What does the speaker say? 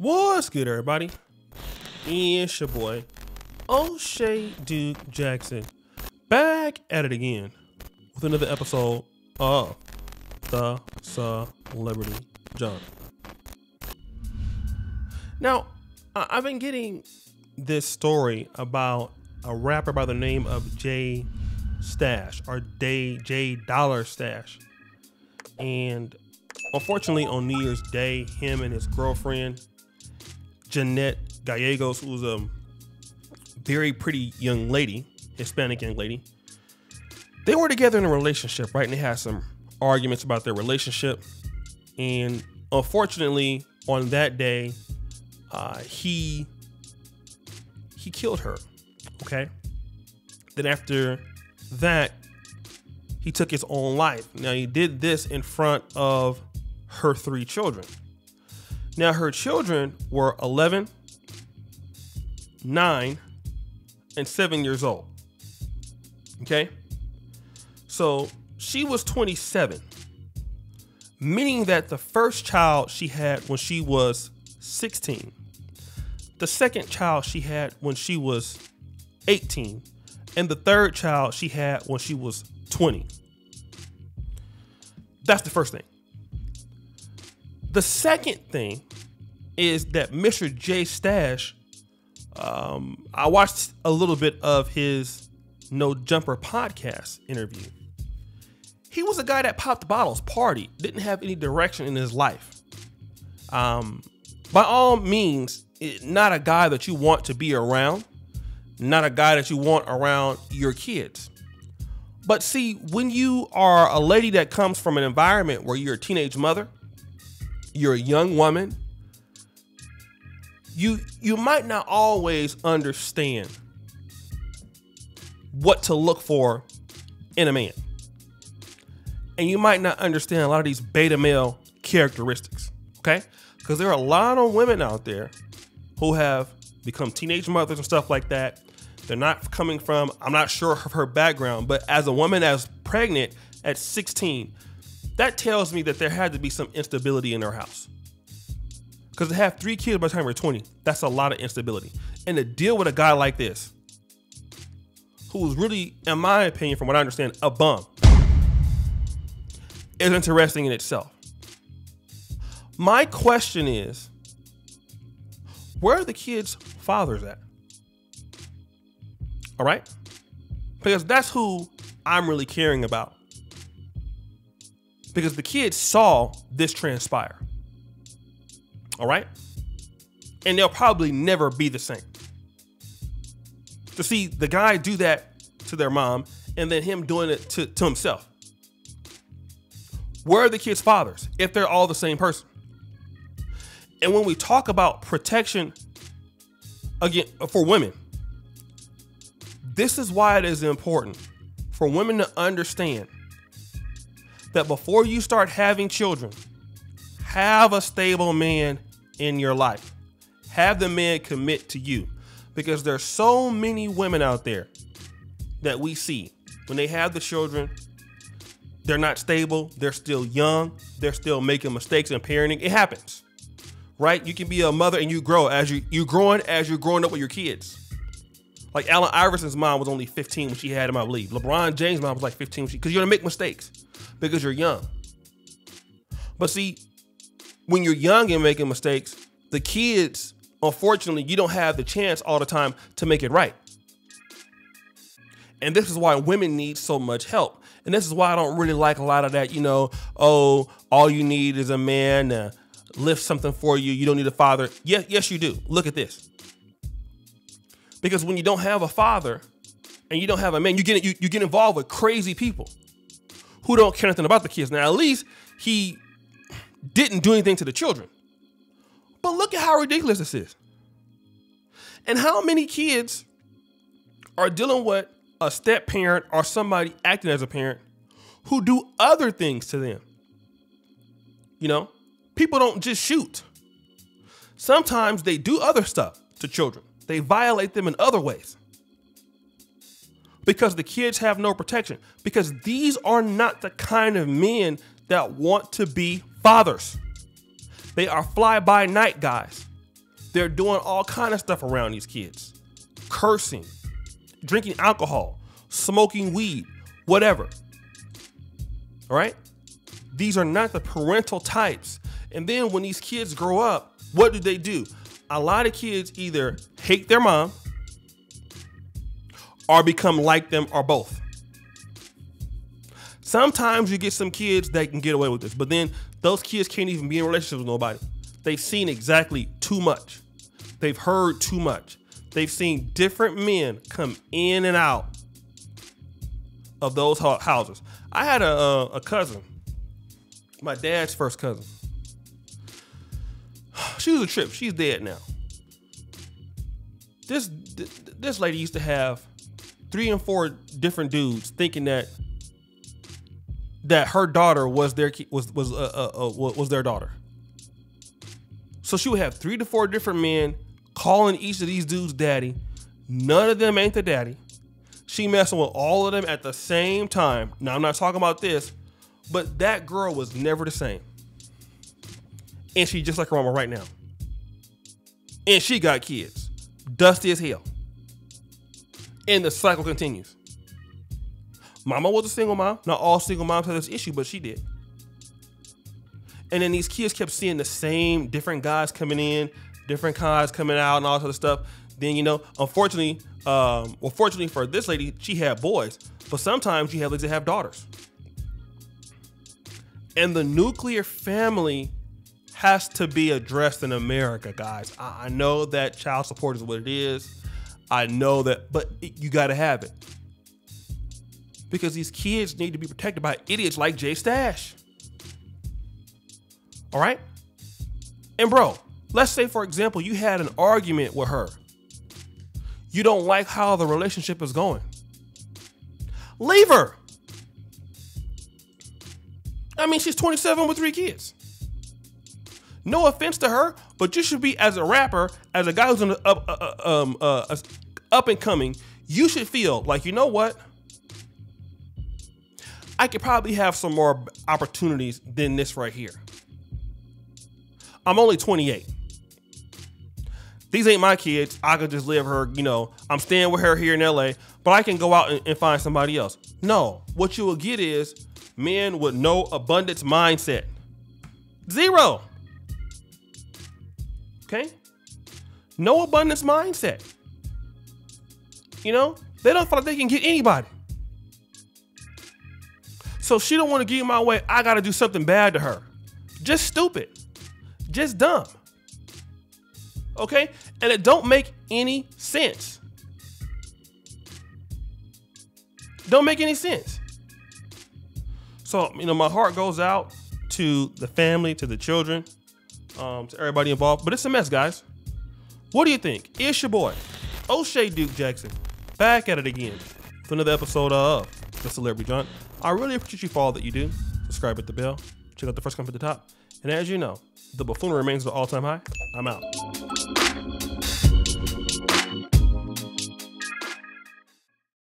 What's good, everybody? It's your boy, Oshay Duke Jackson, back at it again with another episode of The Celebrity Joint. Now, I've been getting this story about a rapper by the name of J Stash or Day J Dollar Stash. And unfortunately, on New Year's Day, him and his girlfriend, Jeanette Gallegos, who's a very pretty young lady, Hispanic young lady, they were together in a relationship, right? And they had some arguments about their relationship. And unfortunately, on that day, uh, he he killed her. Okay. Then after that, he took his own life. Now he did this in front of her three children. Now her children were 11, 9, and 7 years old. Okay? So she was 27, meaning that the first child she had when she was 16, the second child she had when she was 18, and the third child she had when she was 20. That's the first thing. The second thing is that Mr. J Stash, um, I watched a little bit of his No Jumper podcast interview. He was a guy that popped bottles, party, didn't have any direction in his life. Um, by all means, it, not a guy that you want to be around, not a guy that you want around your kids. But see, when you are a lady that comes from an environment where you're a teenage mother, you're a young woman, you you might not always understand what to look for in a man. And you might not understand a lot of these beta male characteristics, okay? Because there are a lot of women out there who have become teenage mothers and stuff like that. They're not coming from, I'm not sure of her background, but as a woman as pregnant at 16, that tells me that there had to be some instability in her house. Because to have three kids by the time you're 20, that's a lot of instability. And to deal with a guy like this, who's really, in my opinion, from what I understand, a bum, is interesting in itself. My question is, where are the kids' fathers at? All right? Because that's who I'm really caring about. Because the kids saw this transpire. All right? And they'll probably never be the same. To see the guy do that to their mom and then him doing it to, to himself. Where are the kids' fathers if they're all the same person? And when we talk about protection again for women, this is why it is important for women to understand that before you start having children, have a stable man in your life. Have the man commit to you because there's so many women out there that we see when they have the children, they're not stable, they're still young, they're still making mistakes in parenting. It happens. Right? You can be a mother and you grow as you you growing as you're growing up with your kids. Like Allen Iverson's mom was only 15 when she had him, I believe. LeBron James' mom was like 15 because you're gonna make mistakes because you're young. But see, when you're young and making mistakes, the kids, unfortunately, you don't have the chance all the time to make it right. And this is why women need so much help. And this is why I don't really like a lot of that, you know, oh, all you need is a man to lift something for you. You don't need a father. Yes, yes, you do. Look at this. Because when you don't have a father and you don't have a man, you get you, you get involved with crazy people who don't care nothing about the kids. Now, at least he didn't do anything to the children. But look at how ridiculous this is. And how many kids are dealing with a step parent or somebody acting as a parent who do other things to them. You know, people don't just shoot. Sometimes they do other stuff to children. They violate them in other ways. Because the kids have no protection. Because these are not the kind of men that want to be fathers. They are fly by night guys. They're doing all kind of stuff around these kids. Cursing, drinking alcohol, smoking weed, whatever. All right? These are not the parental types. And then when these kids grow up, what do they do? A lot of kids either hate their mom or become like them or both. Sometimes you get some kids that can get away with this, but then those kids can't even be in relationships with nobody. They've seen exactly too much. They've heard too much. They've seen different men come in and out of those houses. I had a, uh, a cousin, my dad's first cousin. She was a trip. She's dead now. This this lady used to have three and four different dudes thinking that that her daughter was their was was uh, uh, uh, was their daughter. So she would have three to four different men calling each of these dudes daddy. None of them ain't the daddy. She messing with all of them at the same time. Now I'm not talking about this, but that girl was never the same. And she just like her mama right now. And she got kids. Dusty as hell. And the cycle continues. Mama was a single mom. Not all single moms have this issue, but she did. And then these kids kept seeing the same different guys coming in, different guys coming out, and all sort of stuff. Then you know, unfortunately, um, well, fortunately for this lady, she had boys, but sometimes you have ladies that have daughters. And the nuclear family has to be addressed in America, guys. I know that child support is what it is. I know that, but you got to have it because these kids need to be protected by idiots like J Stash. All right? And bro, let's say for example you had an argument with her. You don't like how the relationship is going. Leave her. I mean, she's 27 with three kids. No offense to her, but you should be as a rapper, as a guy who's an up, uh, uh um, uh, up and coming. You should feel like you know what I could probably have some more opportunities than this right here. I'm only 28. These ain't my kids. I could just live her, you know, I'm staying with her here in LA, but I can go out and, and find somebody else. No, what you will get is men with no abundance mindset. Zero. Okay? No abundance mindset. You know, they don't feel like they can get anybody. So she don't want to get in my way. I got to do something bad to her. Just stupid. Just dumb. Okay? And it don't make any sense. Don't make any sense. So, you know, my heart goes out to the family, to the children, um, to everybody involved. But it's a mess, guys. What do you think? It's your boy, Oshay Duke Jackson, back at it again for another episode of The Celebrity Joint. I really appreciate you for all that you do. Subscribe, hit the bell, check out the first comment at the top. And as you know, the buffoonery remains the all-time high. I'm out.